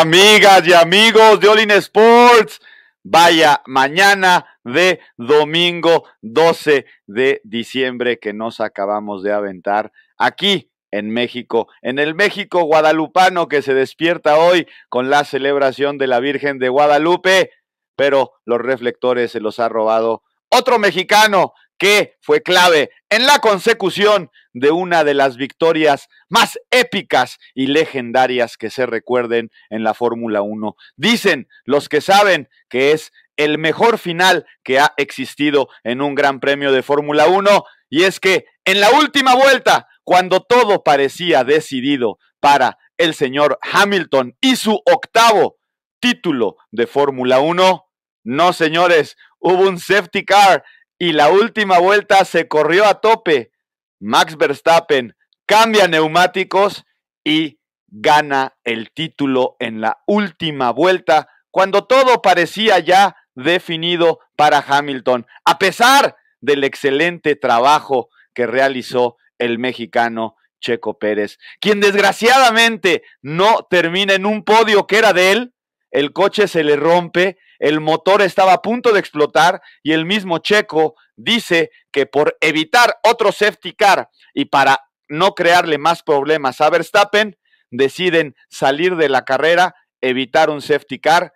Amigas y amigos de Olin Sports, vaya mañana de domingo 12 de diciembre que nos acabamos de aventar aquí en México, en el México guadalupano que se despierta hoy con la celebración de la Virgen de Guadalupe, pero los reflectores se los ha robado otro mexicano que fue clave en la consecución de una de las victorias más épicas y legendarias que se recuerden en la Fórmula 1. Dicen los que saben que es el mejor final que ha existido en un Gran Premio de Fórmula 1 y es que en la última vuelta, cuando todo parecía decidido para el señor Hamilton y su octavo título de Fórmula 1, no señores, hubo un safety car y la última vuelta se corrió a tope. Max Verstappen cambia neumáticos y gana el título en la última vuelta cuando todo parecía ya definido para Hamilton, a pesar del excelente trabajo que realizó el mexicano Checo Pérez, quien desgraciadamente no termina en un podio que era de él, el coche se le rompe, el motor estaba a punto de explotar y el mismo Checo dice que por evitar otro safety car y para no crearle más problemas a Verstappen, deciden salir de la carrera, evitar un safety car,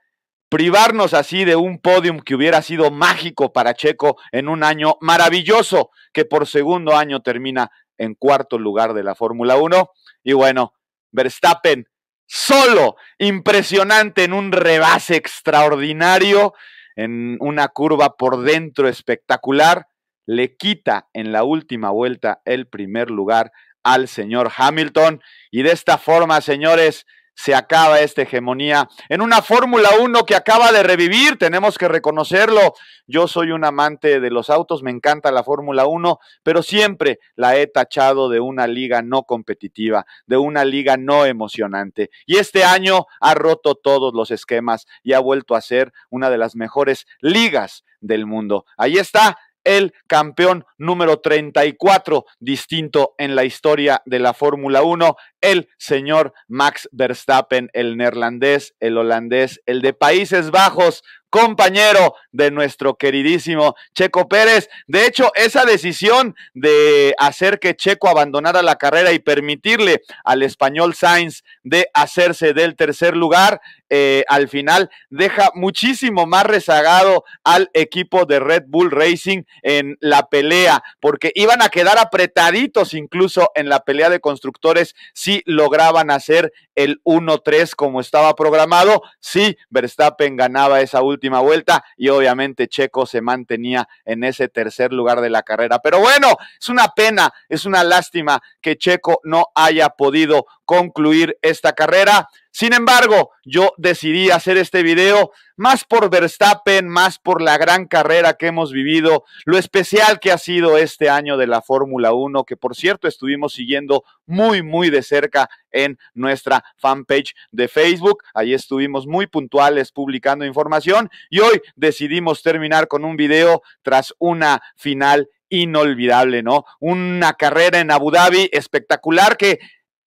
privarnos así de un podium que hubiera sido mágico para Checo en un año maravilloso, que por segundo año termina en cuarto lugar de la Fórmula 1. Y bueno, Verstappen solo, impresionante en un rebase extraordinario, en una curva por dentro espectacular, le quita en la última vuelta el primer lugar al señor Hamilton. Y de esta forma, señores, se acaba esta hegemonía en una Fórmula 1 que acaba de revivir, tenemos que reconocerlo. Yo soy un amante de los autos, me encanta la Fórmula 1, pero siempre la he tachado de una liga no competitiva, de una liga no emocionante. Y este año ha roto todos los esquemas y ha vuelto a ser una de las mejores ligas del mundo. Ahí está el campeón número 34 distinto en la historia de la Fórmula 1, el señor Max Verstappen, el neerlandés, el holandés, el de Países Bajos, compañero de nuestro queridísimo Checo Pérez. De hecho, esa decisión de hacer que Checo abandonara la carrera y permitirle al español Sainz de hacerse del tercer lugar, eh, al final deja muchísimo más rezagado al equipo de Red Bull Racing en la pelea, porque iban a quedar apretaditos incluso en la pelea de constructores si lograban hacer el 1-3 como estaba programado, si Verstappen ganaba esa última vuelta y obviamente Checo se mantenía en ese tercer lugar de la carrera. Pero bueno, es una pena, es una lástima que Checo no haya podido concluir esta carrera. Sin embargo, yo decidí hacer este video más por Verstappen, más por la gran carrera que hemos vivido, lo especial que ha sido este año de la Fórmula 1, que por cierto estuvimos siguiendo muy, muy de cerca en nuestra fanpage de Facebook. Ahí estuvimos muy puntuales publicando información y hoy decidimos terminar con un video tras una final inolvidable, ¿no? Una carrera en Abu Dhabi espectacular que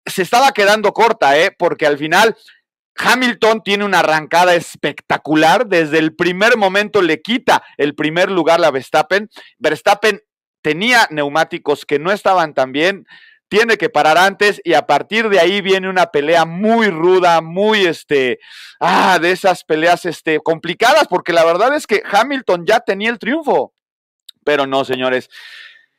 se estaba quedando corta, ¿eh? Porque al final Hamilton tiene una arrancada espectacular. Desde el primer momento le quita el primer lugar a Verstappen. Verstappen tenía neumáticos que no estaban tan bien. Tiene que parar antes y a partir de ahí viene una pelea muy ruda, muy este, ah, de esas peleas este complicadas, porque la verdad es que Hamilton ya tenía el triunfo. Pero no, señores.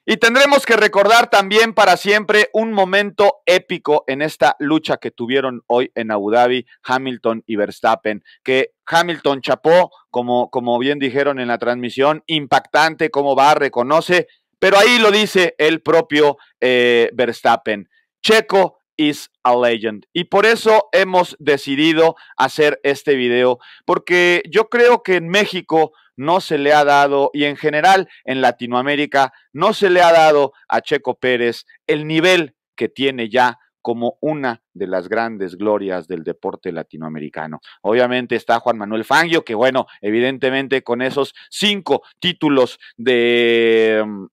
Y tendremos que recordar también para siempre un momento épico en esta lucha que tuvieron hoy en Abu Dhabi Hamilton y Verstappen, que Hamilton chapó, como, como bien dijeron en la transmisión, impactante, cómo va, reconoce, pero ahí lo dice el propio eh, Verstappen. Checo is a legend. Y por eso hemos decidido hacer este video, porque yo creo que en México no se le ha dado, y en general en Latinoamérica, no se le ha dado a Checo Pérez el nivel que tiene ya como una de las grandes glorias del deporte latinoamericano. Obviamente está Juan Manuel Fangio, que bueno, evidentemente con esos cinco títulos de mm,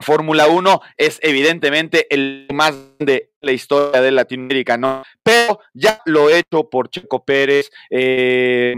Fórmula 1 es evidentemente el más grande la historia de Latinoamérica, ¿no? Pero ya lo he hecho por Checo Pérez, eh,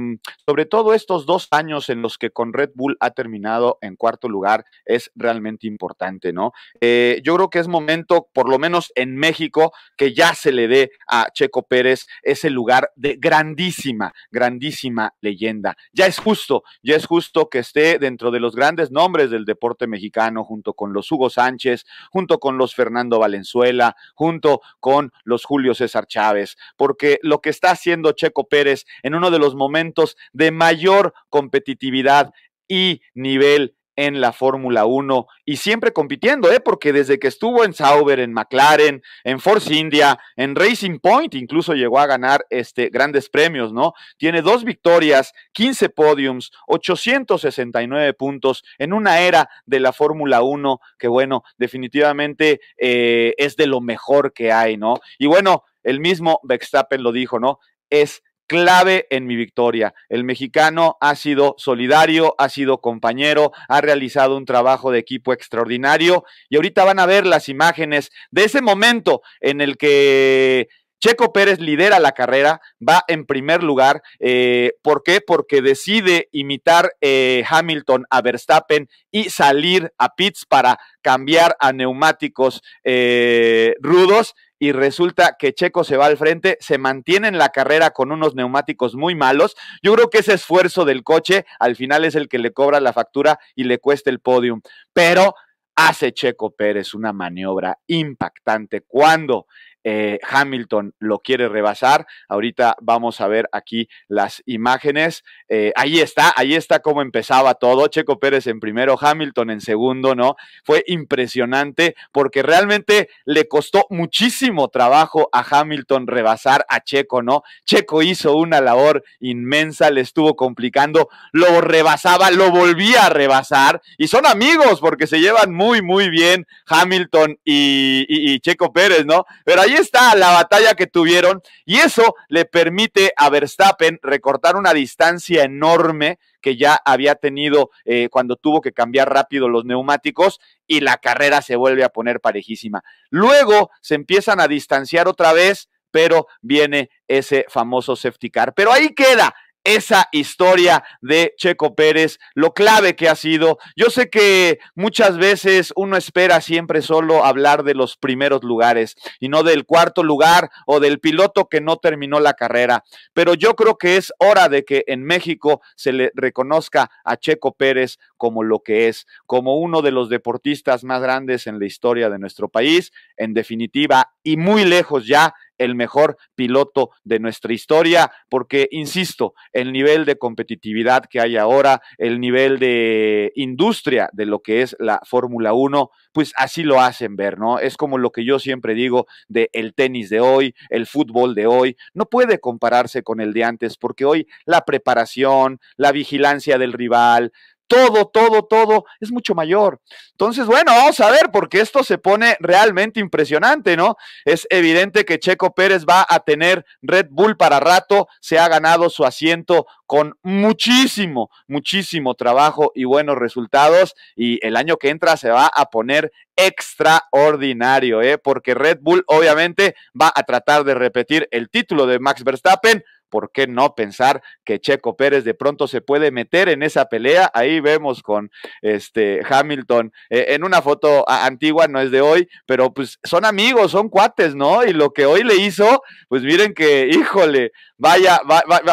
sobre todo estos dos años en los que con Red Bull ha terminado en cuarto lugar, es realmente importante, ¿no? Eh, yo creo que es momento, por lo menos en México, que ya se le dé a Checo Pérez ese lugar de grandísima, grandísima leyenda. Ya es justo, ya es justo que esté dentro de los grandes nombres del deporte mexicano, junto con los Hugo Sánchez, junto con los Fernando Valenzuela, junto con los Julio César Chávez, porque lo que está haciendo Checo Pérez en uno de los momentos de mayor competitividad y nivel en la Fórmula 1 y siempre compitiendo, ¿eh? porque desde que estuvo en Sauber, en McLaren, en Force India, en Racing Point, incluso llegó a ganar este, grandes premios, ¿no? Tiene dos victorias, 15 podiums, 869 puntos en una era de la Fórmula 1 que, bueno, definitivamente eh, es de lo mejor que hay, ¿no? Y bueno, el mismo Verstappen lo dijo, ¿no? Es clave en mi victoria. El mexicano ha sido solidario, ha sido compañero, ha realizado un trabajo de equipo extraordinario y ahorita van a ver las imágenes de ese momento en el que Checo Pérez lidera la carrera, va en primer lugar. Eh, ¿Por qué? Porque decide imitar eh, Hamilton a Verstappen y salir a pits para cambiar a neumáticos eh, rudos y resulta que Checo se va al frente, se mantiene en la carrera con unos neumáticos muy malos. Yo creo que ese esfuerzo del coche al final es el que le cobra la factura y le cuesta el podium. Pero hace Checo Pérez una maniobra impactante cuando eh, Hamilton lo quiere rebasar. Ahorita vamos a ver aquí las imágenes. Eh, ahí está, ahí está cómo empezaba todo. Checo Pérez en primero, Hamilton en segundo, ¿no? Fue impresionante porque realmente le costó muchísimo trabajo a Hamilton rebasar a Checo, ¿no? Checo hizo una labor inmensa, le estuvo complicando, lo rebasaba, lo volvía a rebasar y son amigos porque se llevan muy, muy bien Hamilton y, y Checo Pérez, ¿no? Pero ahí ahí está la batalla que tuvieron y eso le permite a Verstappen recortar una distancia enorme que ya había tenido eh, cuando tuvo que cambiar rápido los neumáticos y la carrera se vuelve a poner parejísima. Luego se empiezan a distanciar otra vez, pero viene ese famoso safety car. Pero ahí queda esa historia de Checo Pérez, lo clave que ha sido. Yo sé que muchas veces uno espera siempre solo hablar de los primeros lugares y no del cuarto lugar o del piloto que no terminó la carrera, pero yo creo que es hora de que en México se le reconozca a Checo Pérez como lo que es, como uno de los deportistas más grandes en la historia de nuestro país, en definitiva, y muy lejos ya el mejor piloto de nuestra historia, porque, insisto, el nivel de competitividad que hay ahora, el nivel de industria de lo que es la Fórmula 1, pues así lo hacen ver, ¿no? Es como lo que yo siempre digo de el tenis de hoy, el fútbol de hoy, no puede compararse con el de antes, porque hoy la preparación, la vigilancia del rival, todo, todo, todo es mucho mayor. Entonces, bueno, vamos a ver, porque esto se pone realmente impresionante, ¿no? Es evidente que Checo Pérez va a tener Red Bull para rato, se ha ganado su asiento con muchísimo, muchísimo trabajo y buenos resultados, y el año que entra se va a poner extraordinario, ¿eh? Porque Red Bull obviamente va a tratar de repetir el título de Max Verstappen, ¿por qué no pensar que Checo Pérez de pronto se puede meter en esa pelea? Ahí vemos con este Hamilton eh, en una foto antigua, no es de hoy, pero pues son amigos, son cuates, ¿no? Y lo que hoy le hizo, pues miren que, híjole, vaya,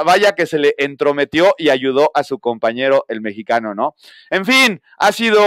vaya que se le entrometió y ayudó a su compañero el mexicano, ¿no? En fin, ha sido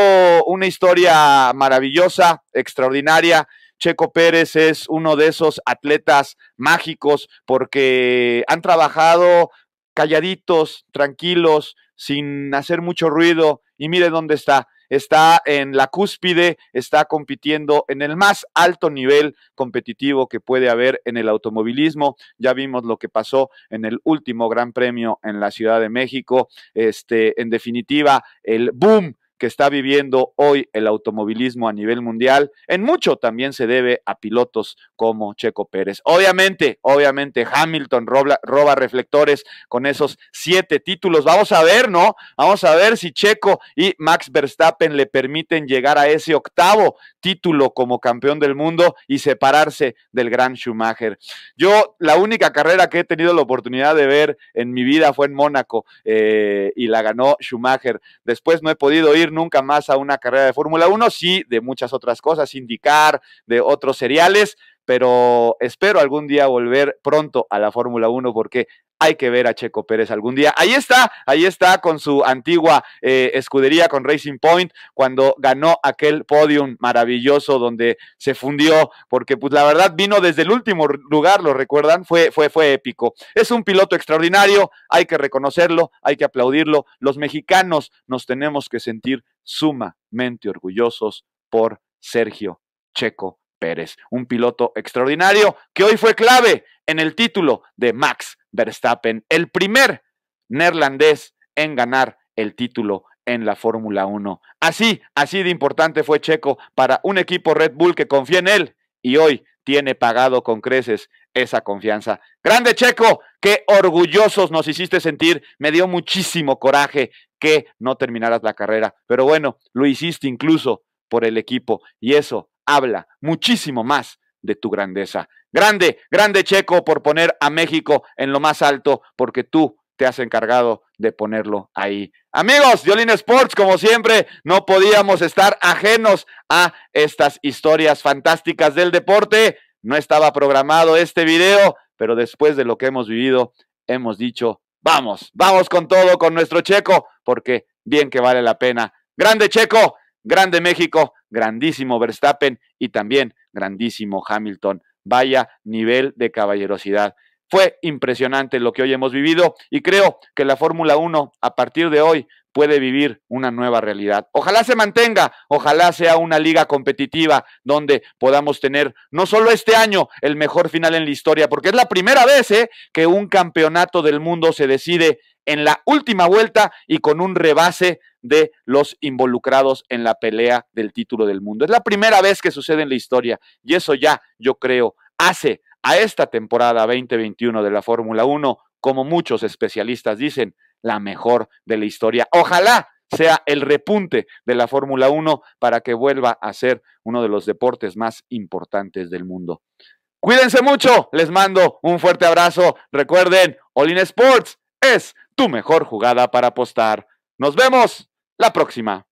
una historia maravillosa, extraordinaria. Checo Pérez es uno de esos atletas mágicos porque han trabajado calladitos, tranquilos, sin hacer mucho ruido. Y mire dónde está. Está en la cúspide, está compitiendo en el más alto nivel competitivo que puede haber en el automovilismo. Ya vimos lo que pasó en el último Gran Premio en la Ciudad de México. Este, en definitiva, el boom que está viviendo hoy el automovilismo a nivel mundial, en mucho también se debe a pilotos como Checo Pérez. Obviamente, obviamente Hamilton roba, roba reflectores con esos siete títulos. Vamos a ver, ¿no? Vamos a ver si Checo y Max Verstappen le permiten llegar a ese octavo título como campeón del mundo y separarse del gran Schumacher. Yo, la única carrera que he tenido la oportunidad de ver en mi vida fue en Mónaco eh, y la ganó Schumacher. Después no he podido ir nunca más a una carrera de Fórmula 1, sí, de muchas otras cosas, indicar, de otros seriales, pero espero algún día volver pronto a la Fórmula 1 porque hay que ver a Checo Pérez algún día. Ahí está, ahí está con su antigua eh, escudería con Racing Point cuando ganó aquel podium maravilloso donde se fundió, porque pues la verdad vino desde el último lugar, lo recuerdan, fue, fue, fue épico. Es un piloto extraordinario, hay que reconocerlo, hay que aplaudirlo. Los mexicanos nos tenemos que sentir sumamente orgullosos por Sergio Checo Pérez, un piloto extraordinario que hoy fue clave en el título de Max Verstappen, el primer neerlandés en ganar el título en la Fórmula 1. Así, así de importante fue Checo para un equipo Red Bull que confía en él y hoy tiene pagado con creces esa confianza. Grande Checo, qué orgullosos nos hiciste sentir. Me dio muchísimo coraje que no terminaras la carrera, pero bueno, lo hiciste incluso por el equipo y eso habla muchísimo más de tu grandeza. Grande, grande Checo por poner a México en lo más alto, porque tú te has encargado de ponerlo ahí. Amigos de Olin Sports, como siempre, no podíamos estar ajenos a estas historias fantásticas del deporte. No estaba programado este video, pero después de lo que hemos vivido, hemos dicho, vamos, vamos con todo con nuestro Checo, porque bien que vale la pena. Grande Checo, grande México, grandísimo Verstappen y también grandísimo Hamilton. Vaya nivel de caballerosidad. Fue impresionante lo que hoy hemos vivido y creo que la Fórmula 1 a partir de hoy puede vivir una nueva realidad. Ojalá se mantenga, ojalá sea una liga competitiva donde podamos tener no solo este año el mejor final en la historia, porque es la primera vez ¿eh? que un campeonato del mundo se decide en la última vuelta y con un rebase de los involucrados en la pelea del título del mundo. Es la primera vez que sucede en la historia y eso ya, yo creo, hace a esta temporada 2021 de la Fórmula 1, como muchos especialistas dicen, la mejor de la historia. Ojalá sea el repunte de la Fórmula 1 para que vuelva a ser uno de los deportes más importantes del mundo. Cuídense mucho, les mando un fuerte abrazo. Recuerden, All in Sports es tu mejor jugada para apostar. Nos vemos la próxima.